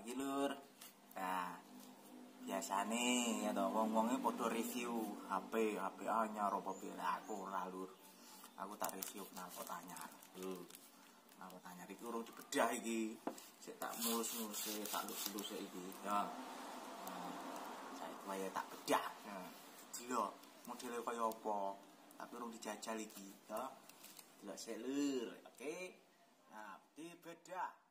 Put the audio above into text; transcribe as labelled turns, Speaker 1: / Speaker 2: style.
Speaker 1: iki lur nah biasane ya toh wong-wonge padha review HP HP anyar apa piye? Aku aku ralur aku tak review kenal anyar lho kenal anyar iki urung dibedah iki. Sik tak mulus mulus tak lus lus iki ya. Nah, saiki wae tak bedah. Nah delok modele kaya apa. Tapi urung dijajal iki ya. Tidak lur oke. Okay? nah dibedah